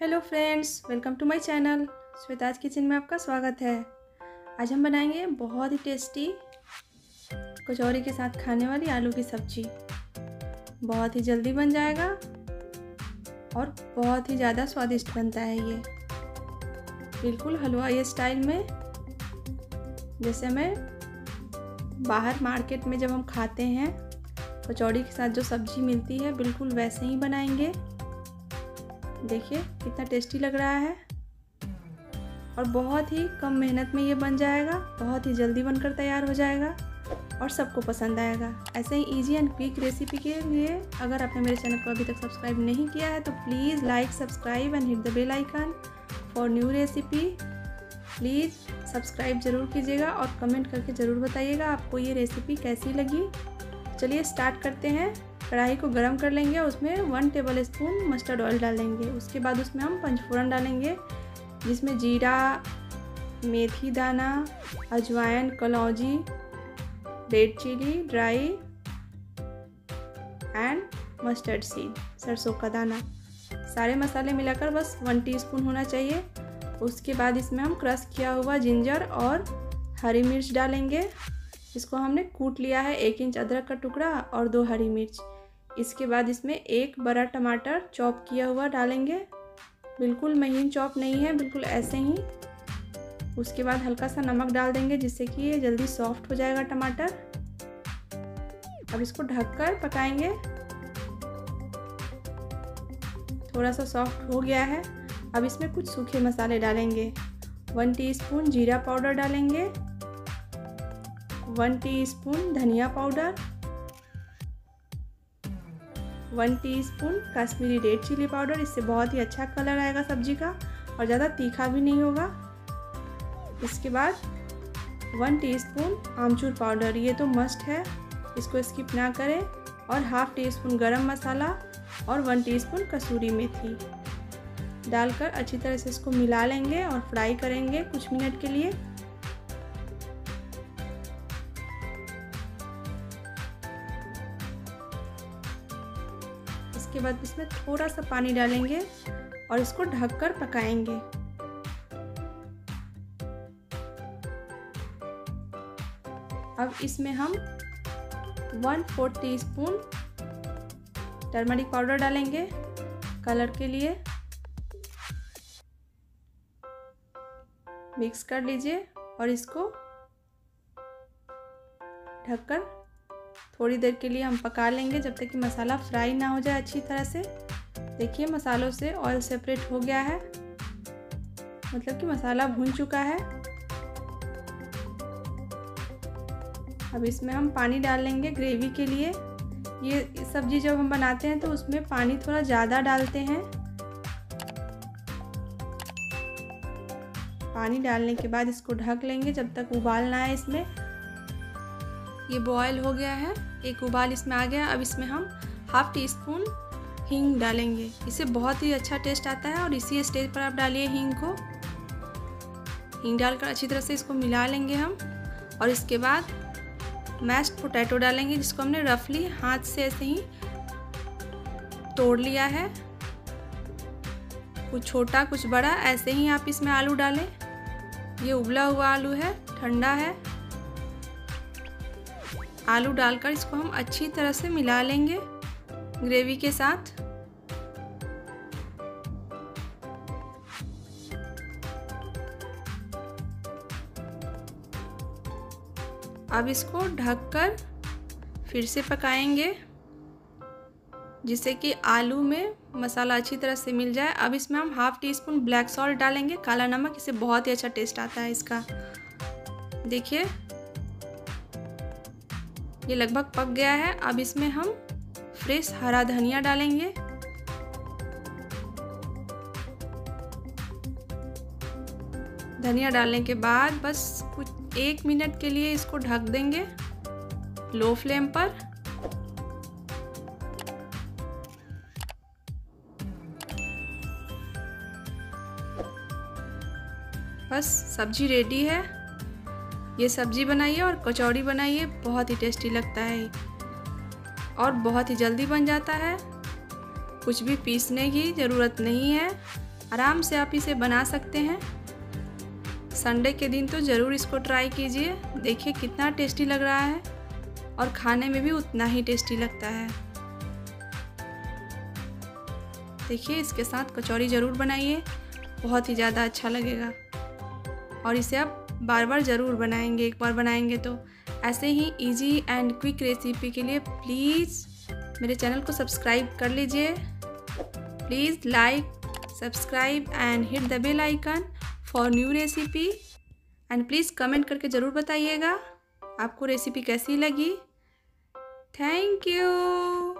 Hello friends, welcome to my channel. Shweta's kitchen में आपका स्वागत है। आज हम बनाएँगे बहुत ही टेस्टी कचौरी के साथ खाने वाली आलू की सब्ज़ी। बहुत ही जल्दी बन जाएगा और बहुत ही ज़्यादा स्वादिष्ट बनता है ये। बिल्कुल हलवा ये स्टाइल में, जैसे मैं बाहर मार्केट में जब हम खाते हैं कचौड़ी के साथ जो सब्ज़ी मिलती है, बिल्कुल वैसे ही बनाएँगे। देखिए, कितना टेस्टी लग रहा है। और बहुत ही कम मेहनत में ये बन जाएगा, बहुत ही जल्दी बनकर तैयार हो जाएगा और सबको पसंद आएगा। ऐसे ही इजी एंड क्विक रेसिपी के लिए अगर आपने मेरे चैनल को अभी तक सब्सक्राइब नहीं किया है तो please like subscribe and hit the bell icon for new recipe please subscribe ज़रूर कीजिएगा और कमेंट करके ज़रूर बताइएगा आपको ये रेसिपी कैसी लगी। चलिए स्टार्ट करते हैं। कढ़ाई को गर्म कर लेंगे और उसमें one tablespoon mustard oil डालेंगे। उसके बाद उसमें हम पंचफोरन डालेंगे, जिसमें जीरा, मेथी दाना, अजवाइन, कलौजी red chilli dry and mustard seed सरसों का दाना। सारे मसाले मिलाकर बस वन टीस्पून होना चाहिए। उसके बाद इसमें हम क्रश किया हुआ जिंजर और हरी मिर्च डालेंगे। इसको हमने कूट लिया है, एक इंच अदरक का टुकड़ा और दो हरी मिर्च। इसके बाद इसमें एक बड़ा टमाटर चॉप किया हुआ डालेंगे। बिल्कुल महीन चॉप नहीं है, बिल्कुल ऐसे ही। उसके बाद हल्का सा नमक डाल देंगे जिससे कि ये जल्दी सॉफ्ट हो जाएगा टमाटर। अब इसको ढककर पकाएँगे। थोड़ा सा सॉफ्ट हो गया है। अब इसमें कुछ सूखे मसाले डालेंगे। वन टीस्पून जीरा पाउडर डालेंगे। वन टीस्पून धनिया powder. One teaspoon Kashmiri red chilli powder. इससे बहुत ही अच्छा कलर आएगा सब्ज़ी का और ज़्यादा तीखा भी नहीं होगा। इसके बाद वन टीस्पून आमचूर पाउडर। ये तो मस्ट है। इसको स्किप ना करें। और हाफ़ टी स्पून गर्म मसाला और वन टीस्पून कसूरी मेथी डालकर अच्छी तरह से इसको मिला लेंगे और फ्राई करेंगे कुछ मिनट के लिए। इसके बाद इसमें थोड़ा सा पानी डालेंगे और इसको ढककर पकाएँगे। अब इसमें हम one fourth teaspoon turmeric powder डालेंगे कलर के लिए। मिक्स कर लीजिए और इसको ढककर थोड़ी देर के लिए हम पका लेंगे जब तक कि मसाला फ्राई ना हो जाए अच्छी तरह से। देखिए मसालों से ऑयल सेपरेट हो गया है। मतलब कि मसाला भून चुका है। अब इसमें हम पानी डाल लेंगे ग्रेवी के लिए। ये सब्ज़ी जब हम बनाते हैं तो उसमें पानी थोड़ा ज़्यादा डालते हैं। पानी डालने के बाद इसको ढक लेंगे जब तक उबाल ना आए इसमें। ये बॉयल हो गया है। एक उबाल इसमें आ गया। अब इसमें हम हाफ़ टी स्पून हींग डालेंगे। इससे बहुत ही अच्छा टेस्ट आता है और इसी स्टेज पर आप डालिए हींग को। हींग डालकर अच्छी तरह से इसको मिला लेंगे हम। और इसके बाद मैश्ड पोटैटो डालेंगे, जिसको हमने रफली हाथ से ऐसे ही तोड़ लिया है। कुछ छोटा, कुछ बड़ा, ऐसे ही आप इसमें आलू डालें। ये उबला हुआ आलू है, ठंडा है। आलू डालकर इसको हम अच्छी तरह से मिला लेंगे ग्रेवी के साथ। अब इसको ढककर फिर से पकाएँगे, जिससे कि आलू में मसाला अच्छी तरह से मिल जाए। अब इसमें हम half teaspoon black salt डालेंगे, काला नमक, इससे बहुत ही अच्छा टेस्ट आता है इसका। देखिए ये लगभग पक गया है। अब इसमें हम फ्रेश हरा धनिया डालेंगे। धनिया डालने के बाद बस कुछ एक मिनट के लिए इसको ढक देंगे लो फ्लेम पर। बस सब्ज़ी रेडी है। ये सब्ज़ी बनाइए और कचौड़ी बनाइए, बहुत ही टेस्टी लगता है। और बहुत ही जल्दी बन जाता है। कुछ भी पीसने की ज़रूरत नहीं है। आराम से आप इसे बना सकते हैं। संडे के दिन तो ज़रूर इसको ट्राई कीजिए। देखिए कितना टेस्टी लग रहा है और खाने में भी उतना ही टेस्टी लगता है। देखिए इसके साथ कचौरी ज़रूर बनाइए। बहुत ही ज़्यादा अच्छा लगेगा। और इसे आप बार बार ज़रूर बनाएँगे, एक बार बनाएँगे तो। ऐसे ही इजी एंड क्विक रेसिपी के लिए प्लीज़ मेरे चैनल को सब्सक्राइब कर लीजिए। Please like subscribe and hit the bell icon for new recipe and please comment करके ज़रूर बताइएगा आपको रेसिपी कैसी लगी। Thank you